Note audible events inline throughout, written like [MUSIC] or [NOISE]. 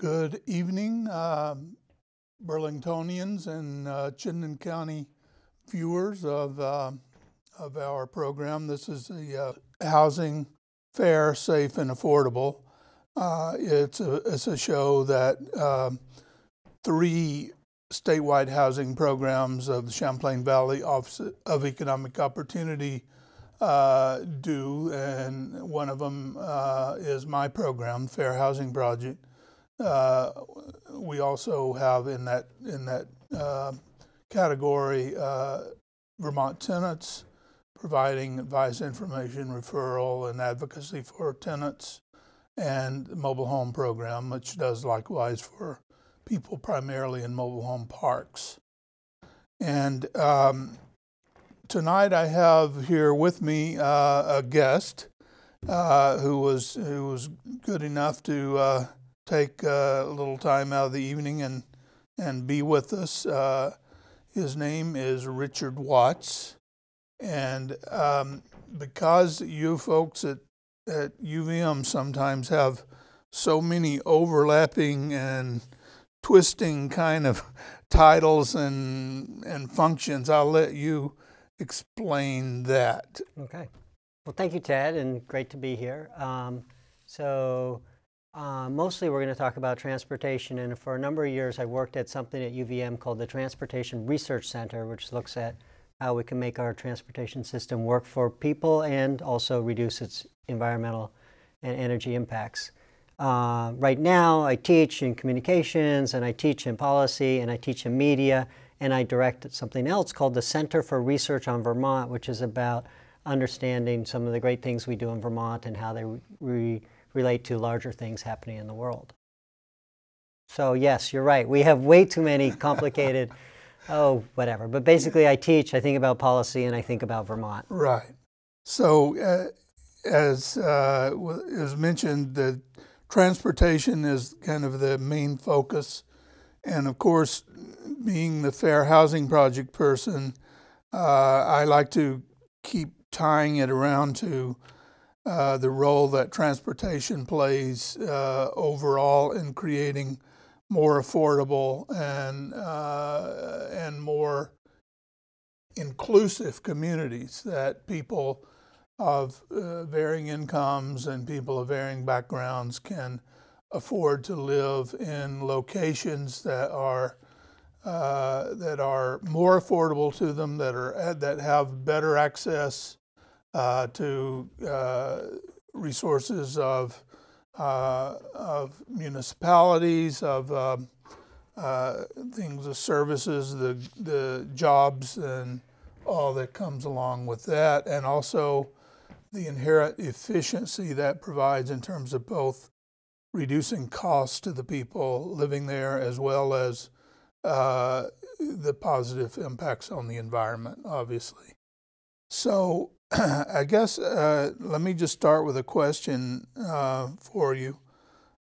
Good evening, um, Burlingtonians and uh, Chittenden County viewers of, uh, of our program. This is the uh, Housing Fair, Safe, and Affordable. Uh, it's, a, it's a show that um, three statewide housing programs of the Champlain Valley Office of Economic Opportunity uh, do, and one of them uh, is my program, Fair Housing Project. Uh, we also have in that in that uh, category uh, Vermont tenants, providing advice, information, referral, and advocacy for tenants, and the mobile home program, which does likewise for people primarily in mobile home parks. And um, tonight I have here with me uh, a guest uh, who was who was good enough to uh, take uh, a little time out of the evening and and be with us. Uh, his name is Richard Watts, and um, because you folks at at UVM sometimes have so many overlapping and twisting kind of [LAUGHS] titles and and functions. I'll let you explain that. Okay. Well, thank you, Ted, and great to be here. Um, so, uh, mostly we're going to talk about transportation, and for a number of years I worked at something at UVM called the Transportation Research Center, which looks at how we can make our transportation system work for people and also reduce its environmental and energy impacts. Uh, right now, I teach in communications, and I teach in policy, and I teach in media, and I direct something else called the Center for Research on Vermont, which is about understanding some of the great things we do in Vermont and how they re relate to larger things happening in the world. So yes, you're right. We have way too many [LAUGHS] complicated, oh, whatever. But basically, I teach, I think about policy, and I think about Vermont. Right. So, uh, as uh, was mentioned, the transportation is kind of the main focus. And of course, being the Fair Housing Project person, uh, I like to keep tying it around to uh, the role that transportation plays uh, overall in creating more affordable and uh, and more inclusive communities that people of uh, varying incomes and people of varying backgrounds can afford to live in locations that are uh, that are more affordable to them, that are that have better access to uh, resources of uh, of municipalities, of um, uh, things, of services, the the jobs, and all that comes along with that, and also the inherent efficiency that provides in terms of both reducing costs to the people living there as well as uh, the positive impacts on the environment, obviously. So, [CLEARS THROAT] I guess uh, let me just start with a question uh, for you.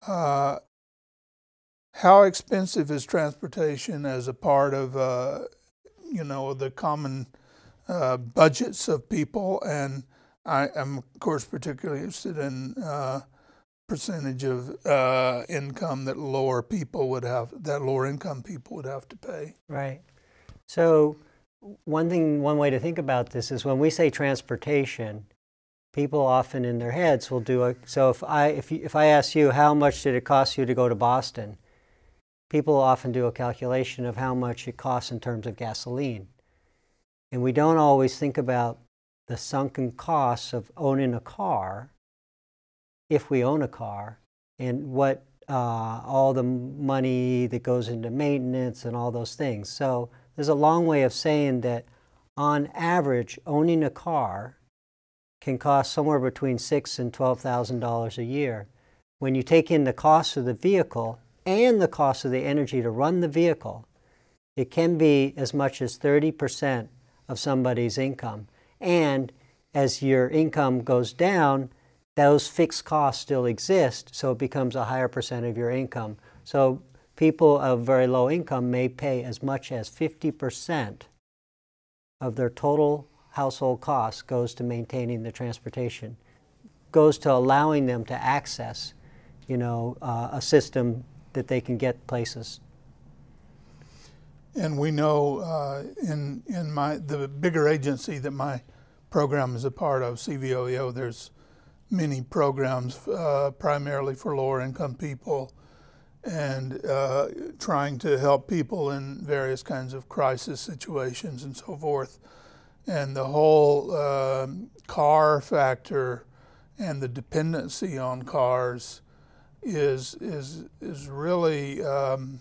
Uh, how expensive is transportation as a part of, uh, you know, the common uh, budgets of people and I am, of course, particularly interested in uh, percentage of income that lower people would have, that lower income people would have to pay. Right. So one thing, one way to think about this is when we say transportation, people often in their heads will do a. So if I if you, if I ask you how much did it cost you to go to Boston, people often do a calculation of how much it costs in terms of gasoline, and we don't always think about the sunken costs of owning a car, if we own a car, and what uh, all the money that goes into maintenance and all those things. So there's a long way of saying that on average, owning a car can cost somewhere between six and twelve thousand dollars a year. When you take in the cost of the vehicle and the cost of the energy to run the vehicle, it can be as much as 30% of somebody's income. And as your income goes down, those fixed costs still exist, so it becomes a higher percent of your income. So people of very low income may pay as much as 50% of their total household costs goes to maintaining the transportation, goes to allowing them to access, you know, uh, a system that they can get places. And we know uh, in in my the bigger agency that my program is a part of, CVOEO, there's many programs uh, primarily for lower income people and uh, trying to help people in various kinds of crisis situations and so forth. And the whole uh, car factor and the dependency on cars is is is really um,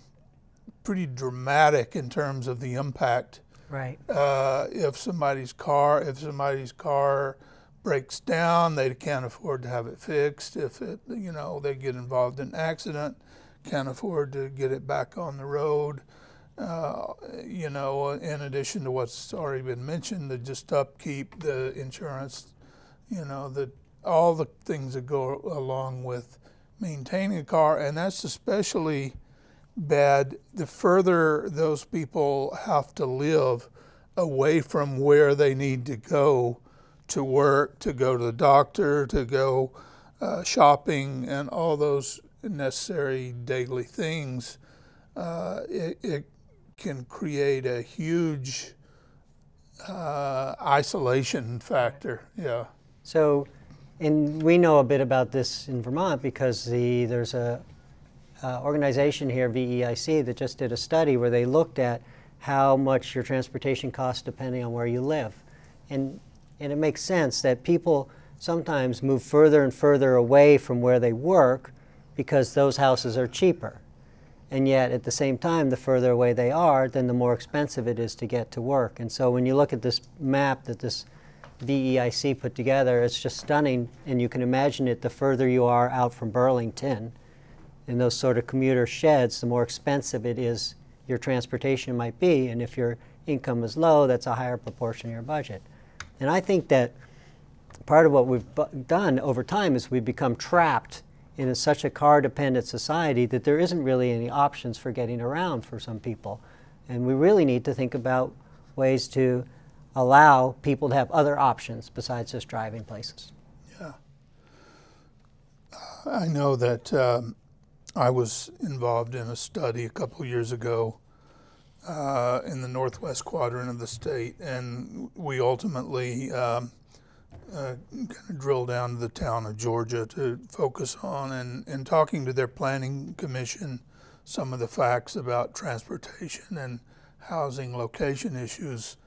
pretty dramatic in terms of the impact. Right. Uh, if somebody's car, if somebody's car breaks down, they can't afford to have it fixed. If it, you know, they get involved in an accident, can't afford to get it back on the road. Uh, you know, in addition to what's already been mentioned, the just upkeep, the insurance, you know, the all the things that go along with maintaining a car, and that's especially bad the further those people have to live away from where they need to go to work, to go to the doctor, to go uh, shopping, and all those necessary daily things, uh, it, it, can create a huge uh, isolation factor. Yeah. So, and we know a bit about this in Vermont because the there's a uh, organization here, VEIC, that just did a study where they looked at how much your transportation costs depending on where you live, and and it makes sense that people sometimes move further and further away from where they work because those houses are cheaper. And yet, at the same time, the further away they are, then the more expensive it is to get to work. And so, when you look at this map that this VEIC put together, it's just stunning. And you can imagine it the further you are out from Burlington in those sort of commuter sheds, the more expensive it is your transportation might be. And if your income is low, that's a higher proportion of your budget. And I think that part of what we've done over time is we've become trapped in a, such a car dependent society that there isn't really any options for getting around for some people. And we really need to think about ways to allow people to have other options besides just driving places. Yeah. I know that um, I was involved in a study a couple of years ago uh, in the northwest quadrant of the state, and we ultimately um, uh, kind of drill down to the town of Georgia to focus on and, and talking to their planning commission some of the facts about transportation and housing location issues.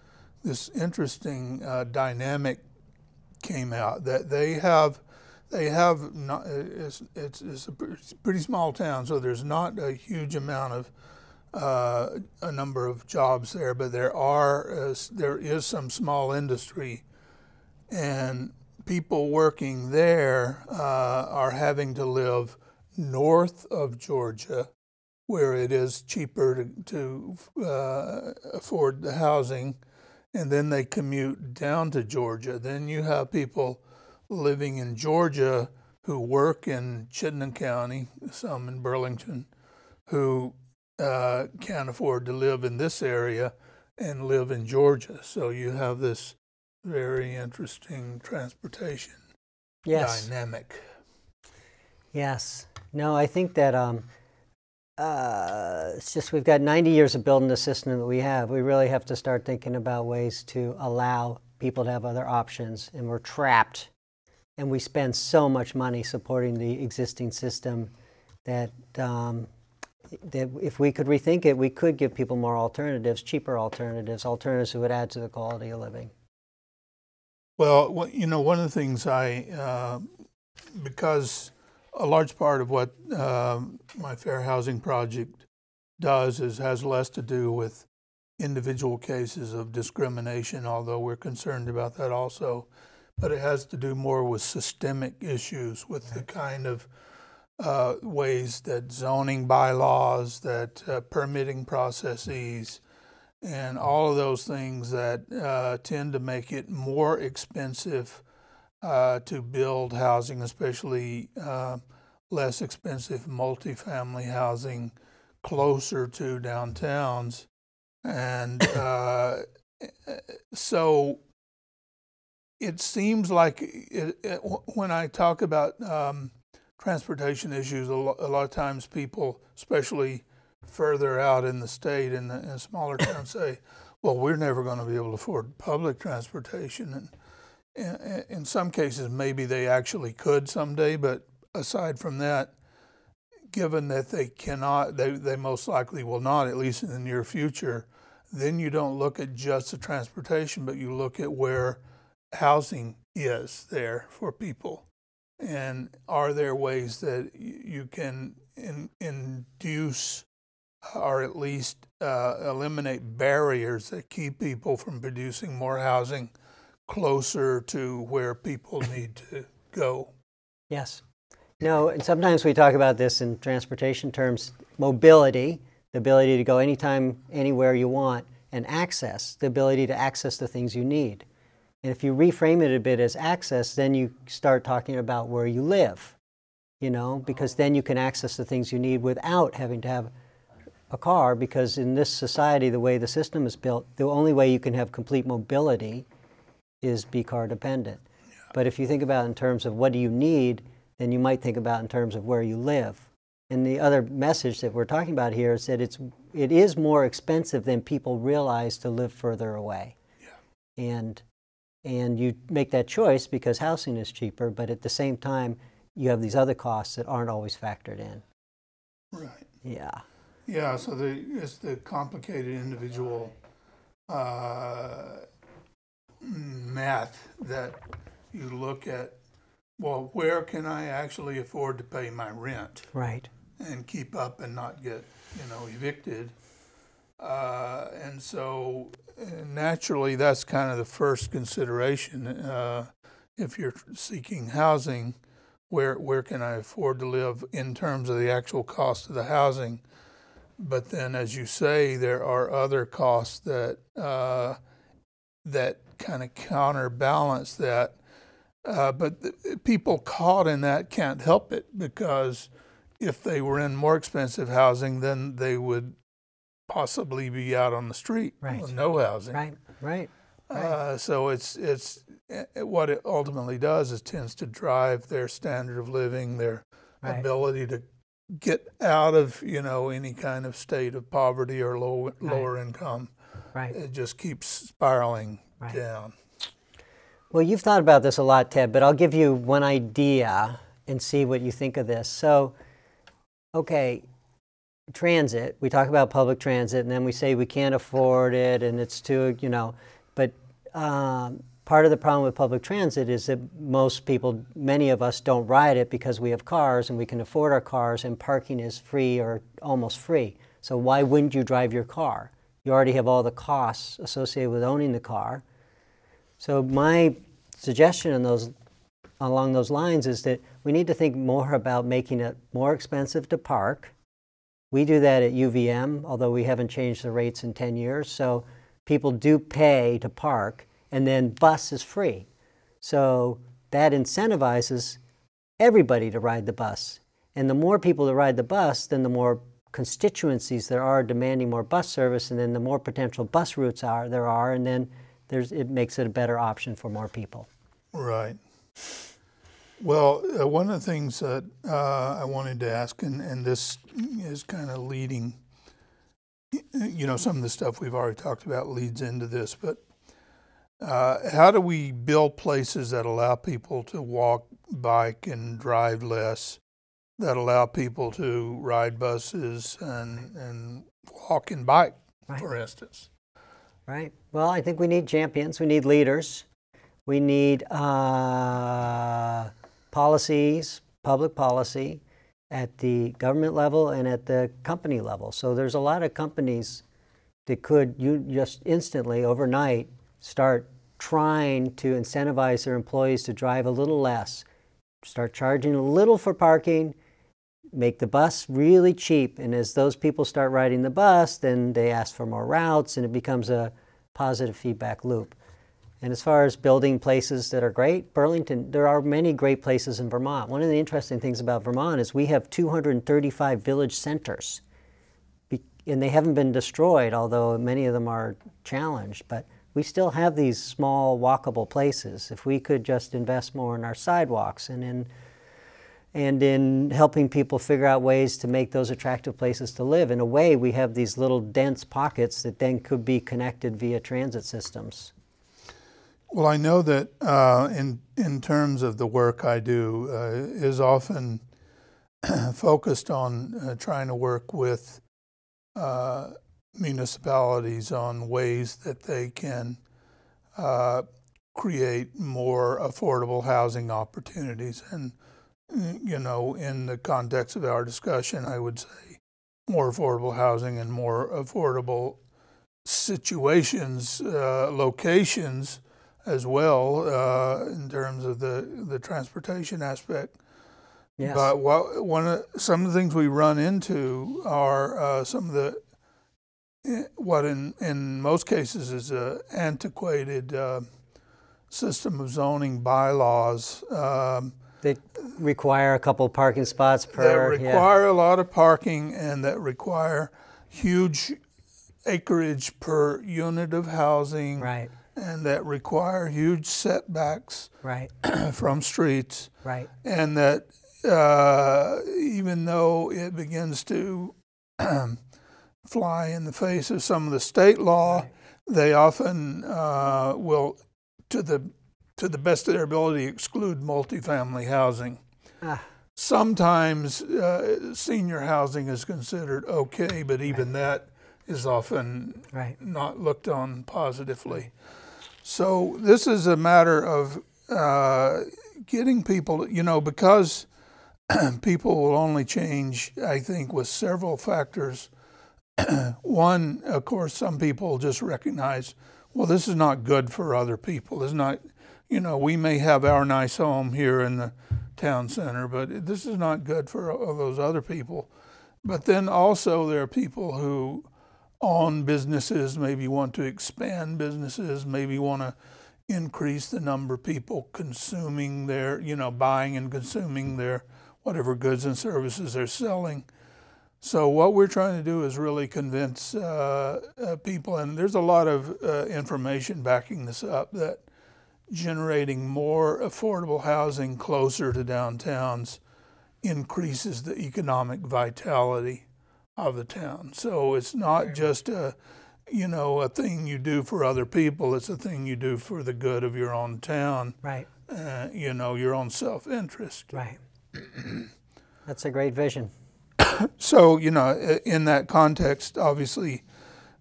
This interesting uh, dynamic came out that they have they have not it's, it's, it's a pretty small town so there's not a huge amount of uh, a number of jobs there but there are uh, there is some small industry and people working there uh, are having to live north of Georgia, where it is cheaper to, to uh, afford the housing, and then they commute down to Georgia. Then you have people living in Georgia who work in Chittenden County, some in Burlington, who uh, can't afford to live in this area and live in Georgia. So you have this very interesting transportation yes. dynamic. Yes. No, I think that um, uh, it's just we've got 90 years of building the system that we have. We really have to start thinking about ways to allow people to have other options, and we're trapped. And we spend so much money supporting the existing system that um, that if we could rethink it, we could give people more alternatives, cheaper alternatives, alternatives that would add to the quality of living. Well, you know, one of the things I, uh, because a large part of what uh, my fair housing project does is has less to do with individual cases of discrimination, although we're concerned about that also, but it has to do more with systemic issues, with the kind of uh, ways that zoning bylaws, that uh, permitting processes, and all of those things that uh, tend to make it more expensive uh, to build housing, especially uh, less expensive multifamily housing closer to downtowns. And uh, so it seems like it, it, when I talk about um, transportation issues. A, a lot of times, people, especially further out in the state in, in smaller towns, say, "Well, we're never going to be able to afford public transportation." And in, in some cases, maybe they actually could someday, but aside from that, given that they cannot, they, they most likely will not, at least in the near future, then you don't look at just the transportation, but you look at where housing is there for people. And are there ways that you can in, induce or at least uh, eliminate barriers that keep people from producing more housing closer to where people [LAUGHS] need to go? Yes. No, and sometimes we talk about this in transportation terms mobility, the ability to go anytime, anywhere you want, and access, the ability to access the things you need. And if you reframe it a bit as access, then you start talking about where you live, you know, because then you can access the things you need without having to have a car. Because in this society, the way the system is built, the only way you can have complete mobility is be car dependent. Yeah. But if you think about in terms of what do you need, then you might think about in terms of where you live. And the other message that we're talking about here is that it's it is more expensive than people realize to live further away. Yeah. And and you make that choice because housing is cheaper, but at the same time you have these other costs that aren't always factored in. Right. Yeah. Yeah, so the it's the complicated individual uh, math that you look at well, where can I actually afford to pay my rent? Right. And keep up and not get, you know, evicted. Uh, and so naturally, that's kind of the first consideration. Uh, if you're seeking housing, where where can I afford to live in terms of the actual cost of the housing? But then, as you say, there are other costs that uh, that kind of counterbalance that uh, but the, people caught in that can't help it because if they were in more expensive housing, then they would possibly be out on the street right. with no housing. Right, right. right. Uh, so it's it's it, eh, what it ultimately does is tends to drive their standard of living, their right. ability to get out of you know any kind of state of poverty or low lower income. Right. It just keeps spiraling down. Well, you've thought about this a lot, Ted, but I'll give you one idea and see what you think of this. So, okay, transit, we talk about public transit, and then we say we can't afford it and it's too, you know, but um, part of the problem with public transit is that most people, many of us, don't ride it because we have cars and we can afford our cars and parking is free or almost free. So, why wouldn't you drive your car? You already have all the costs associated with owning the car. So my suggestion those, along those lines is that we need to think more about making it more expensive to park. We do that at UVM, although we haven't changed the rates in 10 years. So people do pay to park, and then bus is free. So that incentivizes everybody to ride the bus. And the more people that ride the bus, then the more constituencies there are demanding more bus service, and then the more potential bus routes are there are, and then there's, it makes it a better option for more people. Right. Well, uh, one of the things that uh, I wanted to ask, and, and this is kind of leading, you know, some of the stuff we've already talked about leads into this, but uh, how do we build places that allow people to walk, bike, and drive less, that allow people to ride buses and, and walk and bike, right. for instance? Right. Well, I think we need champions. We need leaders. We need uh, policies, public policy at the government level and at the company level. So there's a lot of companies that could you just instantly overnight start trying to incentivize their employees to drive a little less, start charging a little for parking, make the bus really cheap. And as those people start riding the bus, then they ask for more routes and it becomes a positive feedback loop. And as far as building places that are great, Burlington, there are many great places in Vermont. One of the interesting things about Vermont is we have 235 village centers. And they haven't been destroyed, although many of them are challenged. But we still have these small walkable places. If we could just invest more in our sidewalks and in and in helping people figure out ways to make those attractive places to live. In a way, we have these little dense pockets that then could be connected via transit systems. Well, I know that uh, in in terms of the work I do uh, is often [CLEARS THROAT] focused on uh, trying to work with uh, municipalities on ways that they can uh, create more affordable housing opportunities. And you know, in the context of our discussion, I would say more affordable housing and more affordable situations, uh, locations as well uh, in terms of the, the transportation aspect. Yes. But what, one of, some of the things we run into are uh, some of the what in in most cases is an antiquated uh, system of zoning bylaws. Um, that require a couple parking spots per. That require yeah. a lot of parking and that require huge acreage per unit of housing. Right and that require huge setbacks right. [CLEARS THROAT] from streets. Right. And that uh, even though it begins to [CLEARS THROAT] fly in the face of some of the state law, right. they often uh, will, to the to the best of their ability, exclude multifamily housing. Ah. Sometimes uh, senior housing is considered okay, but even right. that is often right. not looked on positively. So this is a matter of uh, getting people, you know, because [CLEARS THROAT] people will only change, I think, with several factors. [CLEARS THROAT] One, of course, some people just recognize, well, this is not good for other people. This is not, you know, we may have our nice home here in the town center, but this is not good for all those other people. But then also there are people who own businesses, maybe want to expand businesses, maybe want to increase the number of people consuming their, you know, buying and consuming their whatever goods and services they're selling. So what we're trying to do is really convince uh, uh, people, and there's a lot of uh, information backing this up that generating more affordable housing closer to downtowns increases the economic vitality of the town. So it's not just a, you know, a thing you do for other people. It's a thing you do for the good of your own town. Right. Uh, you know, your own self-interest. Right. [CLEARS THROAT] That's a great vision. So you know, in that context, obviously,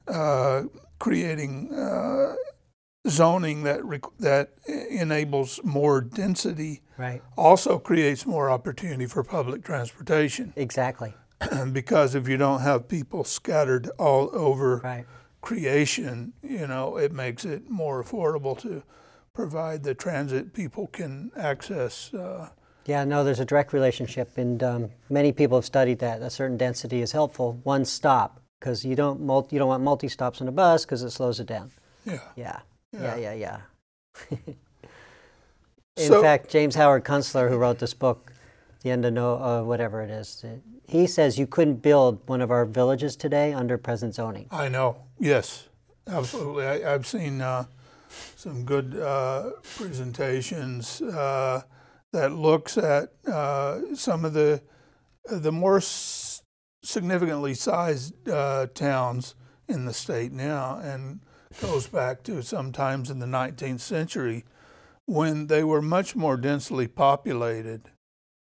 uh, creating uh, zoning that that enables more density right. also creates more opportunity for public transportation. Exactly. [CLEARS THROAT] because if you don't have people scattered all over right. creation, you know, it makes it more affordable to provide the transit people can access. Uh, yeah, no, there's a direct relationship, and um, many people have studied that. A certain density is helpful. One stop, because you don't multi, you don't want multi stops on a bus because it slows it down. Yeah. Yeah. Yeah. Yeah. Yeah. yeah. [LAUGHS] In so, fact, James Howard Kunstler, who wrote this book, the end of no, uh, whatever it is, he says you couldn't build one of our villages today under present zoning. I know. Yes, absolutely. I, have seen uh, some good uh, presentations uh, that looks at uh, some of the the more s- significantly sized uh, towns in the state now, and goes back to sometimes in the 19th century when they were much more densely populated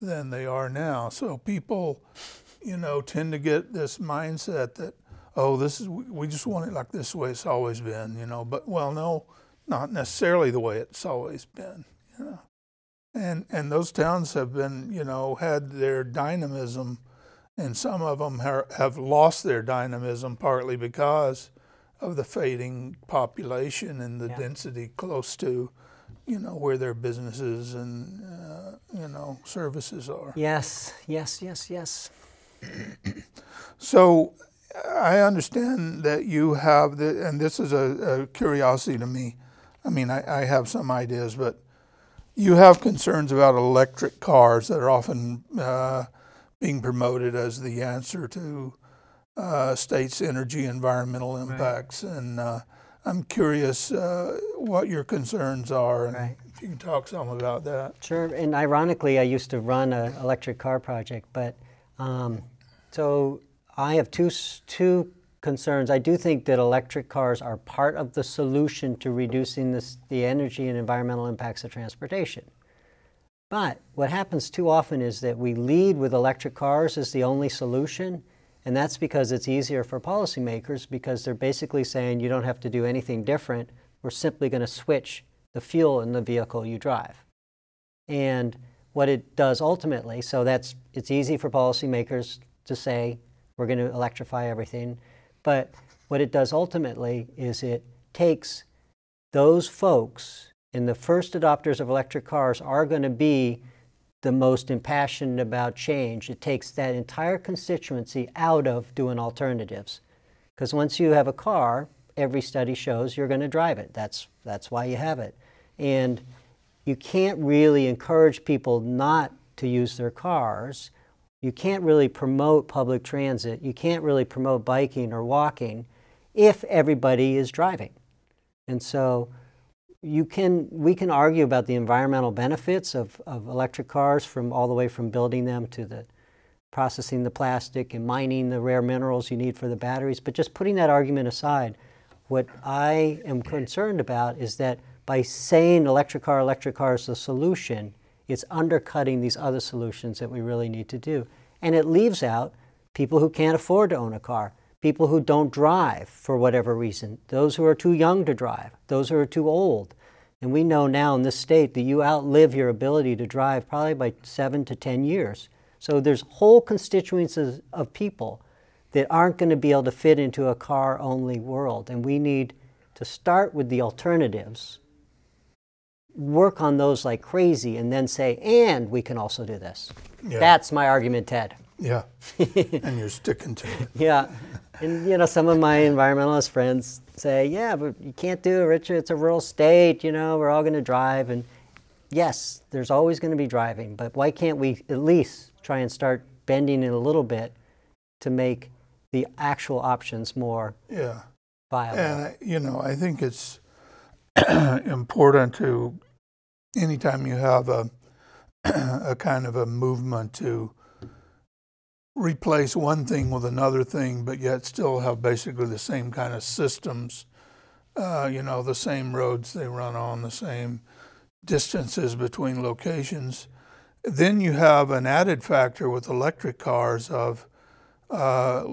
than they are now. So people, you know, tend to get this mindset that, oh, this is we just want it like this way it's always been, you know. But well, no, not necessarily the way it's always been, you know. And and those towns have been, you know, had their dynamism, and some of them have lost their dynamism partly because of the fading population and the yeah. density close to you know, where their businesses and, uh, you know, services are. Yes, yes, yes, yes. so I understand that you have, the, and this is a, a curiosity to me. I mean, I, I, have some ideas, but you have concerns about electric cars that are often uh, being promoted as the answer to uh, states' energy environmental impacts. Right. And uh, I'm curious uh, what your concerns are, and Right. if you can talk some about that. Sure, and ironically, I used to run an electric car project, but um, so I have two two concerns. I do think that electric cars are part of the solution to reducing this, the energy and environmental impacts of transportation. But what happens too often is that we lead with electric cars as the only solution, and that's because it's easier for policymakers because they're basically saying you don't have to do anything different. We're simply going to switch the fuel in the vehicle you drive. And what it does ultimately, so that's it's easy for policymakers to say we're going to electrify everything, but what it does ultimately is it takes those folks and the first adopters of electric cars are going to be the most impassioned about change. It takes that entire constituency out of doing alternatives. Because once you have a car, every study shows you're going to drive it. That's, that's why you have it. And you can't really encourage people not to use their cars. You can't really promote public transit. You can't really promote biking or walking if everybody is driving. And so you can, we can argue about the environmental benefits of, of electric cars from all the way from building them to the processing the plastic and mining the rare minerals you need for the batteries. But just putting that argument aside, what I am concerned about is that by saying electric car, electric car is the solution, it's undercutting these other solutions that we really need to do. And it leaves out people who can't afford to own a car, people who don't drive for whatever reason, those who are too young to drive, those who are too old. And we know now in this state that you outlive your ability to drive probably by seven to 10 years. So there's whole constituencies of people that aren't going to be able to fit into a car only world. And we need to start with the alternatives, work on those like crazy, and then say, and we can also do this. Yeah. That's my argument, Ted. Yeah, [LAUGHS] and you're sticking to it. Yeah. And you know, some of my environmentalist friends say, "Yeah, but you can't do it, Richard. It's a rural state. You know, we're all going to drive." And yes, there's always going to be driving, but why can't we at least try and start bending it a little bit to make the actual options more Yeah. viable? And, I- you know, I think it's [CLEARS THROAT] important to, anytime you have a, [CLEARS THROAT] a kind of a movement to replace one thing with another thing, but yet still have basically the same kind of systems, uh, you know, the same roads they run on, the same distances between locations. Then you have an added factor with electric cars of, uh,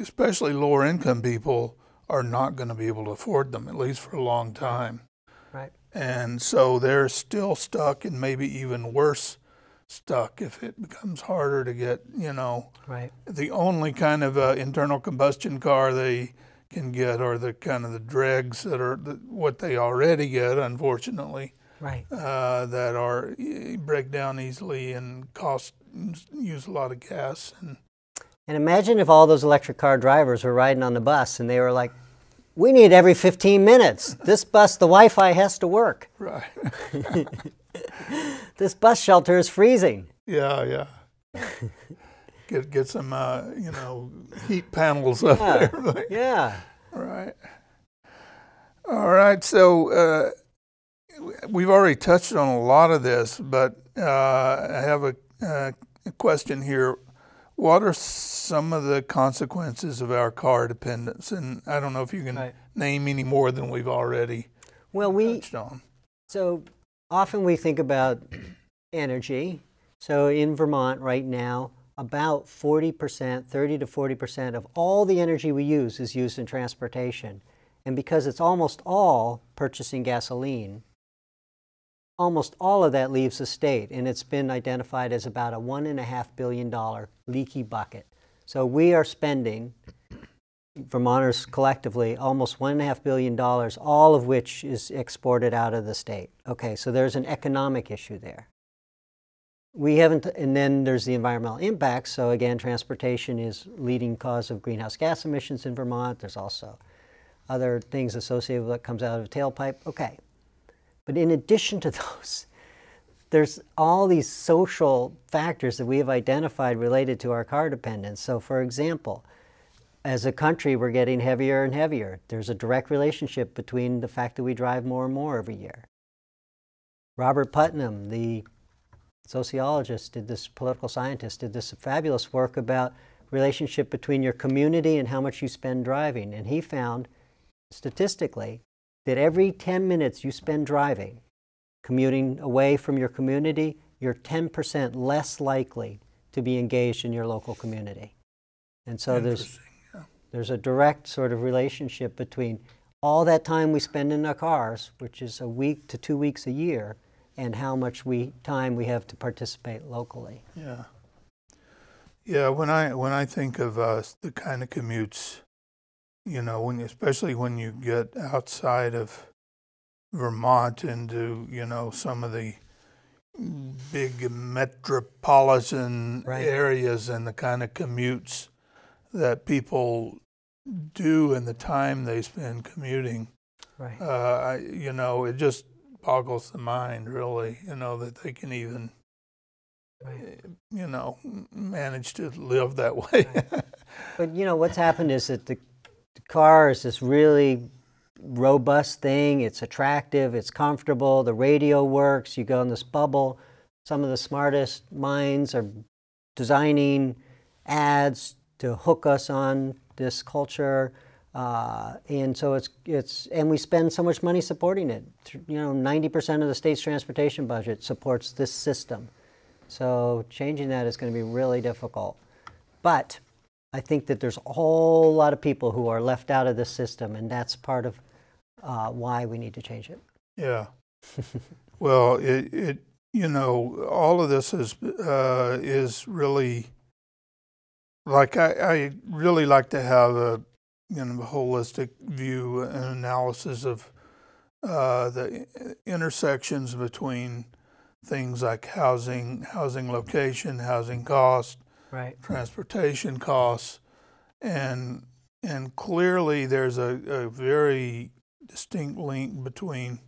especially lower income people are not going to be able to afford them, at least for a long time. right. And so they're still stuck and maybe even worse stuck if it becomes harder to get, you know, Right. the only kind of uh, internal combustion car they can get are the kind of the dregs that are the, what they already get, unfortunately, Right. uh, that are eh, break down easily and cost use a lot of gas and And imagine if all those electric car drivers were riding on the bus and they were like, "We need every 15 minutes. This bus, the Wi-Fi has to work. [LAUGHS] right. [LAUGHS] This bus shelter is freezing." Yeah, yeah. get get some uh, you know heat panels up Yeah. there. [LAUGHS] Yeah. right. All right. So uh, we've already touched on a lot of this, but uh, I have a, uh, a question here. What are some of the consequences of our car dependence? And I don't know if you can Right. name any more than we've already Well, we touched on. So often we think about energy. So in Vermont right now, about 40%, 30 to 40% of all the energy we use is used in transportation. And because it's almost all purchasing gasoline, almost all of that leaves the state. And it's been identified as about a $1.5 billion leaky bucket. So we are spending Vermonters collectively almost $1.5 billion, all of which is exported out of the state. Okay, so there's an economic issue there. We haven't, and then there's the environmental impacts. So again, transportation is leading cause of greenhouse gas emissions in Vermont. There's also other things associated with what comes out of a tailpipe. Okay, but in addition to [LAUGHS] those, there's all these social factors that we have identified related to our car dependence. So, for example, as a country, we're getting heavier and heavier. There's a direct relationship between the fact that we drive more and more every year. Robert Putnam, the sociologist, did this, political scientist, did this fabulous work about relationship between your community and how much you spend driving. And he found statistically that every 10 minutes you spend driving, commuting away from your community, you're 10% less likely to be engaged in your local community. And so there's, yeah. there's a direct sort of relationship between all that time we spend in our cars, which is a week to two weeks a year, and how much we time we have to participate locally. Yeah. Yeah, when I when I think of uh, the kind of commutes, you know, when especially when you get outside of Vermont into you know some of the big metropolitan Right. areas and the kind of commutes that people do and the time they spend commuting, Right. uh, I, you know, it just boggles the mind, really, you know, that they can even, right. you know, manage to live that way. But you know what's happened is that the, the car is this really robust thing. It's attractive. It's comfortable. The radio works. You go in this bubble. Some of the smartest minds are designing ads to hook us on this culture. Uh, and so it's it's and we spend so much money supporting it. You know, 90% of the state's transportation budget supports this system. So changing that is going to be really difficult. But I think that there's a whole lot of people who are left out of the system, and that's part of uh, why we need to change it. Yeah. [LAUGHS] well, it, it you know all of this is uh, is really like I, I really like to have a you know a holistic view and analysis of uh, the intersections between things like housing, housing location, housing cost, Right. transportation costs, and and clearly there's a, a very distinct link between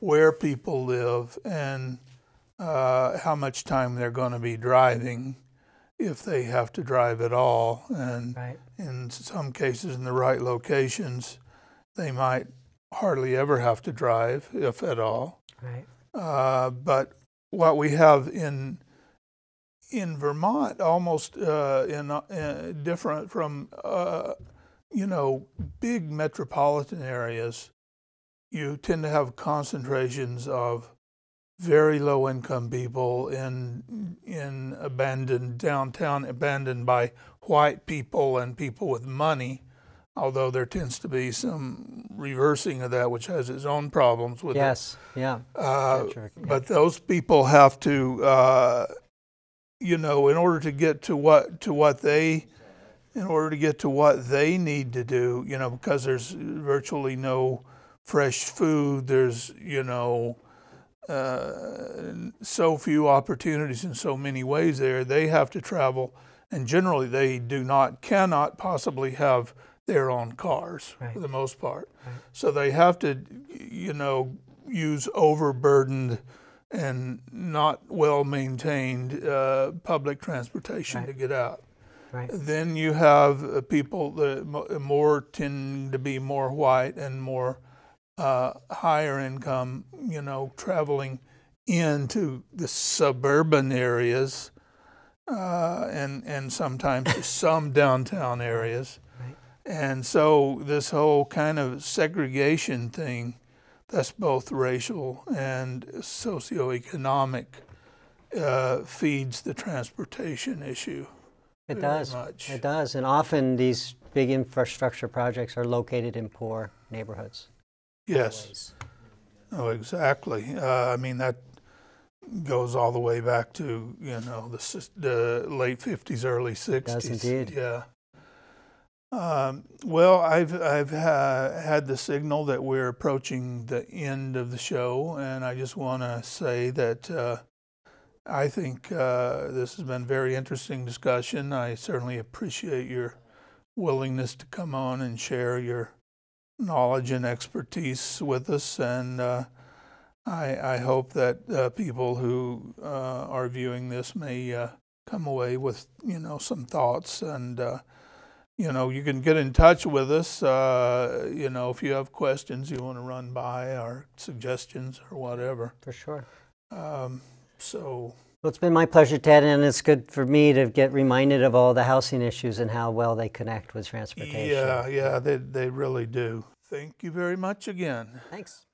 where people live and uh, how much time they're going to be driving, if they have to drive at all, and Right. in some cases in the right locations, they might hardly ever have to drive, if at all. Right. Uh, but what we have in in Vermont, almost uh, in uh, different from uh, you know big metropolitan areas, you tend to have concentrations of very low income people in in abandoned downtown, abandoned by white people and people with money. Although there tends to be some reversing of that, which has its own problems with it. Yes. Yeah. Uh, Sure, yeah. But those people have to, uh, you know, in order to get to what to what they, in order to get to what they need to do, you know, because there's virtually no fresh food. There's, you know, uh, so few opportunities in so many ways there. They have to travel, and generally they do not, cannot possibly have their own cars Right. for the most part. Right. So they have to, you know, use overburdened and not well maintained uh, public transportation Right. to get out. Right. Then you have uh, people that more tend to be more white and more uh, higher income, you know, traveling into the suburban areas uh, and and sometimes [LAUGHS] some downtown areas. Right. And so this whole kind of segregation thing, that's both racial and socioeconomic, uh, feeds the transportation issue. It does. much. It does. And often these big infrastructure projects are located in poor neighborhoods. Yes. Oh, exactly. Uh, I mean that goes all the way back to you know the the late fifties, early sixties. indeed. Yeah. Um, well, I've I've ha- had the signal that we're approaching the end of the show, and I just want to say that uh, I think uh, this has been a very interesting discussion. I certainly appreciate your willingness to come on and share your knowledge and expertise with us, and uh, I, I hope that uh, people who uh, are viewing this may uh, come away with you know some thoughts and uh, you know, you can get in touch with us. Uh, you know, if you have questions you want to run by or suggestions or whatever. For sure. Um, so, Well, it's been my pleasure, Ted, and it's good for me to get reminded of all the housing issues and how well they connect with transportation. yeah, yeah, they, they really do. Thank you very much again. Thanks.